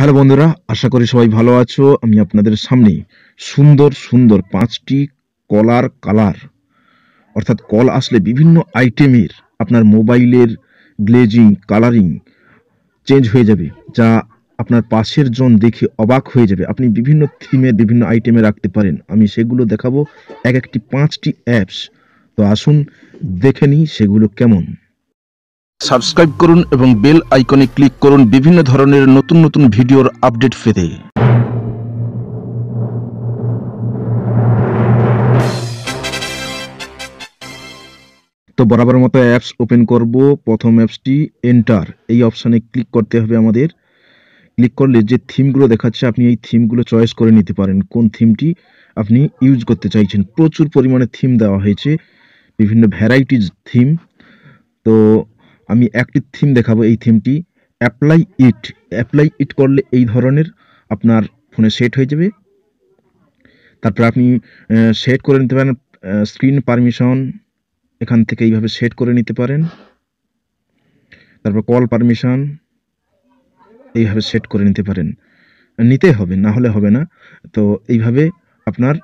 Hello বন্ধুরা, আশা করি সবাই ভালো আছো। আমি আপনাদের সামনে সুন্দর সুন্দর পাঁচটি কলার কালার, অর্থাৎ কল আসলে বিভিন্ন আইটেমের আপনার মোবাইলের গ্লেজিং, কালারিং চেঞ্জ হয়ে যাবে, যা আপনার পাশের জন দেখে অবাক হয়ে যাবে। আপনি বিভিন্ন থিমের বিভিন্ন আইটেমে রাখতে পারেন, আমি সেগুলো দেখাবো। এক একটি পাঁচটি অ্যাপস, তো আসুন দেখে নিই সেগুলো কেমন। সাবস্ক্রাইব করুন এবং বেল আইকনে ক্লিক করুন বিভিন্ন ধরনের নতুন নতুন ভিডিওর আপডেট পেতে। তো বরাবর মতো অ্যাপস ওপেন করব। প্রথম অ্যাপসটি এন্টার এই অপশানে ক্লিক করতে হবে আমাদের। ক্লিক করলে যে থিমগুলো দেখাচ্ছে, আপনি এই থিমগুলো চয়েস করে নিতে পারেন। কোন থিমটি আপনি ইউজ করতে চাইছেন? প্রচুর পরিমাণে থিম দেওয়া হয়েছে। বিভিন্ন ভ্যারাইটিজ থিম তো আমি একটি থিম দেখাবো এই থিমটি অ্যাপ্লাই ইট অ্যাপ্লাই ইট করলে এই ধরনের আপনার ফোনে সেট হয়ে যাবে। তারপর আপনি সেট করে নিতে পারেন স্ক্রিন পারমিশন এখান থেকে এইভাবে সেট করে নিতে পারেন। তারপর কল পারমিশন এইভাবে সেট করে নিতে পারেন। নিতে হবে, না হলে হবে না। তো এইভাবে আপনার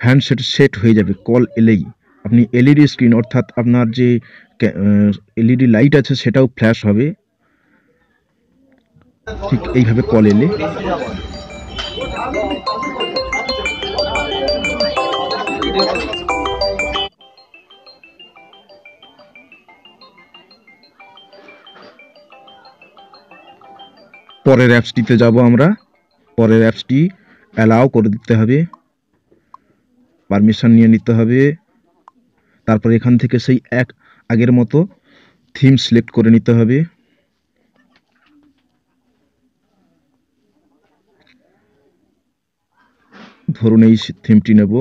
হ্যান্ডসেট সেট হয়ে যাবে কল এলেই। আপনি এলইডি স্ক্রিন অর্থাৎ আপনার যে এলইডি লাইট আছে সেটাও ফ্ল্যাশ হবে। ঠিক এইভাবে কল এলে। পরের অ্যাপসটিতে যাব আমরা। পরের অ্যাপসটি অ্যালাও করে দিতে হবে। পারমিশন নিয়ে নিতে হবে। তারপর এখান থেকে সেই এক আগের মতো থিম সিলেক্ট করে নিতে হবে। ধরুন এই থিমটি নেব।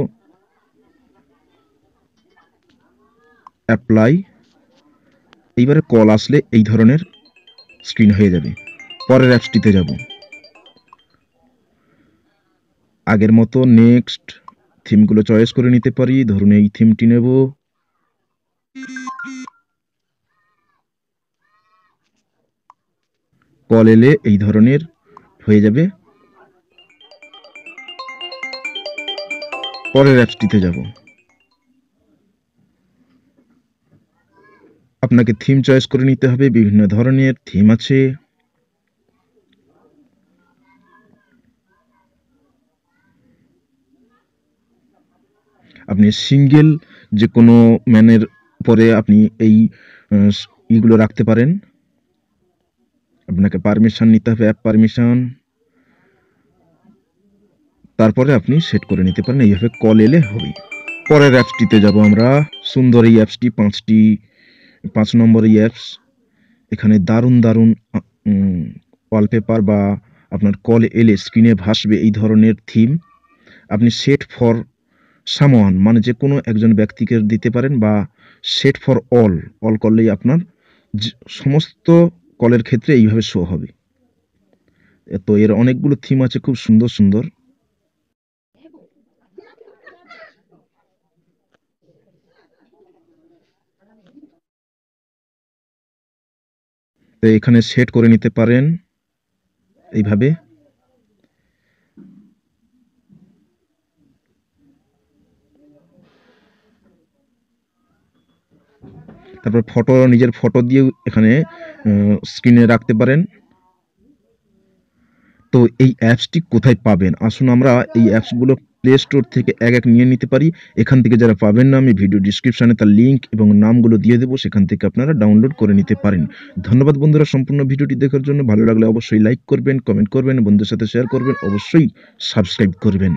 অ্যাপ্লাই এইবারে কল আসলে এই ধরনের স্ক্রিন হয়ে যাবে। পরের অ্যাপসটিতে যাব। আগের মতো নেক্সট থিমগুলো চয়েস করে নিতে পারি। ধরুন এই থিমটি নেব। কল এলে এই ধরনের হয়ে যাবে। পরের অ্যাপসটিতে যাব। আপনাকে থিম চয়েস করে নিতে হবে, বিভিন্ন ধরনের থিম আছে। আপনি সিঙ্গেল যে কোনো ম্যানের পরে আপনি এই ইগুলো রাখতে পারেন। আপনাকে পারমিশন নিতে হবে অ্যাপ পারমিশন তারপরে আপনি সেট করে নিতে পারেন, এইভাবে কল এলে হবে পরের অ্যাপসটিতে যাব আমরা, সুন্দর এই অ্যাপসটি পাঁচটি, পাঁচ নম্বর এই অ্যাপস এখানে দারুণ দারুণ ওয়ালপেপার বা আপনার কল এলে স্ক্রিনে ভাসবে এই ধরনের থিম আপনি সেট ফর সামওয়ান মানে যে কোনো একজন ব্যক্তিকে দিতে পারেন বা সেট ফর অল অল করলেই আপনার সমস্ত কলের ক্ষেত্রে এইভাবে শো হবে। তো এর অনেকগুলো থিম আছে, খুব সুন্দর সুন্দর। তো এখানে সেট করে নিতে পারেন, এইভাবে। তারপর ফটো নিজের ফটো দিয়ে এখানে স্ক্রিনে রাখতে পারেন। তো এই অ্যাপসটি কোথায় পাবেন? আসুন আমরা এই অ্যাপসগুলো প্লে স্টোর থেকে এক এক নিয়ে নিতে পারি। এখান থেকে যারা পাবেন না, আমি ভিডিও ডিসক্রিপশানে তার লিঙ্ক এবং নামগুলো দিয়ে দেবো, সেখান থেকে আপনারা ডাউনলোড করে নিতে পারেন। ধন্যবাদ বন্ধুরা সম্পূর্ণ ভিডিওটি দেখার জন্য। ভালো লাগলে অবশ্যই লাইক করবেন কমেন্ট করবেন বন্ধুদের সাথে শেয়ার করবেন, অবশ্যই সাবস্ক্রাইব করবেন।